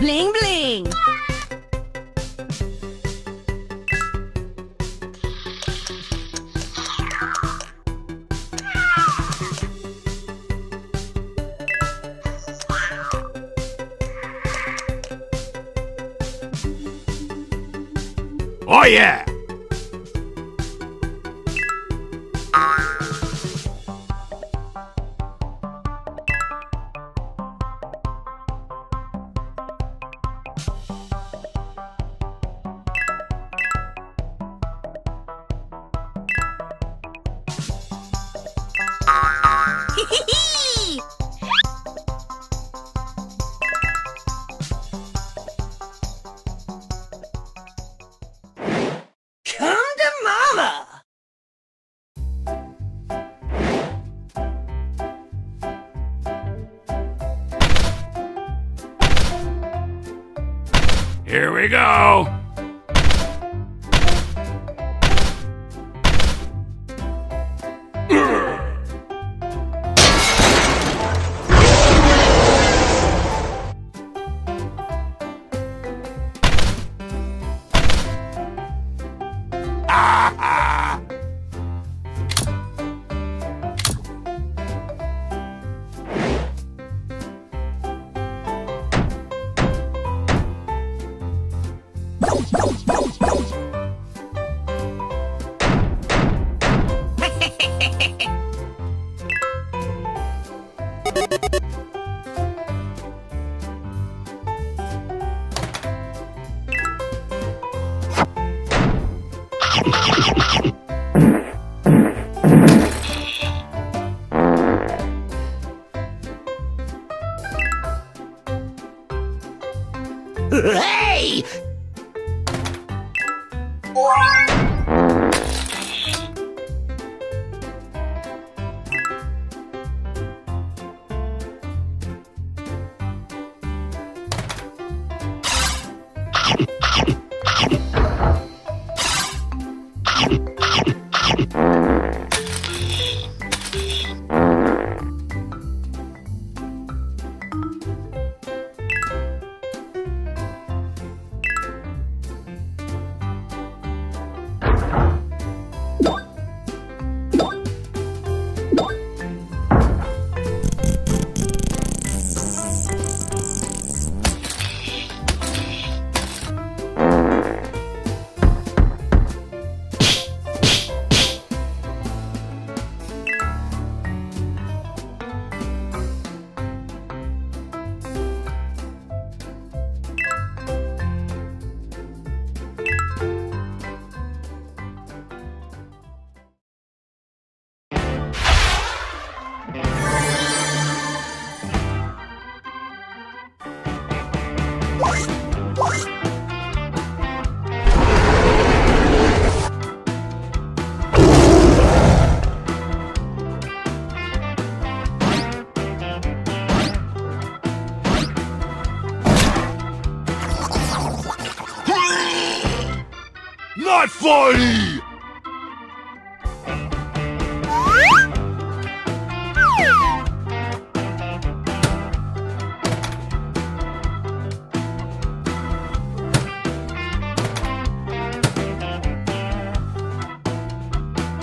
Bling bling. Oh yeah! Here we go! Hey! not funny!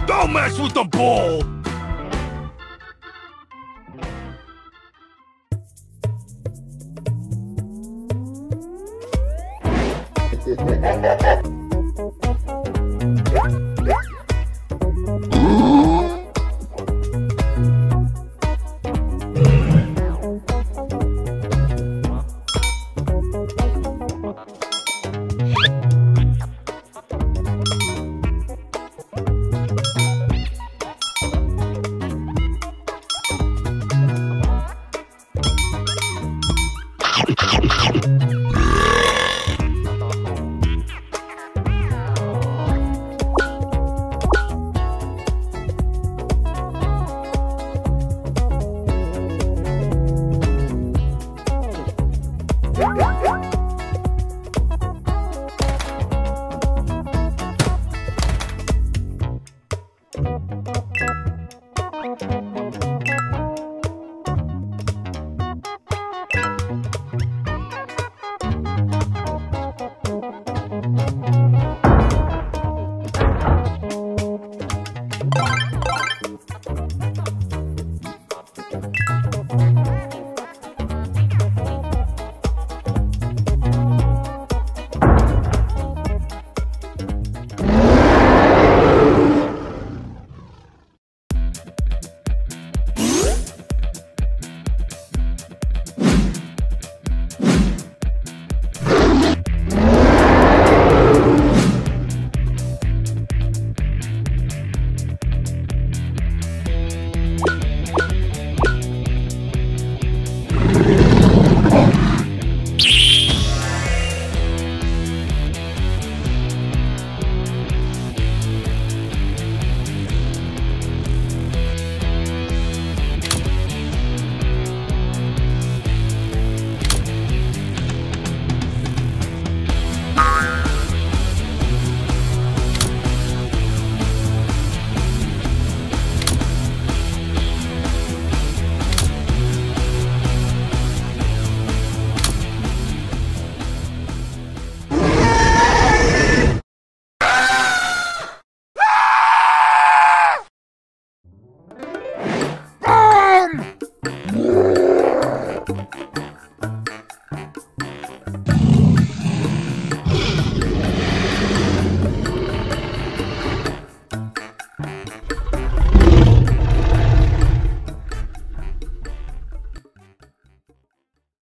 Don't mess with the ball!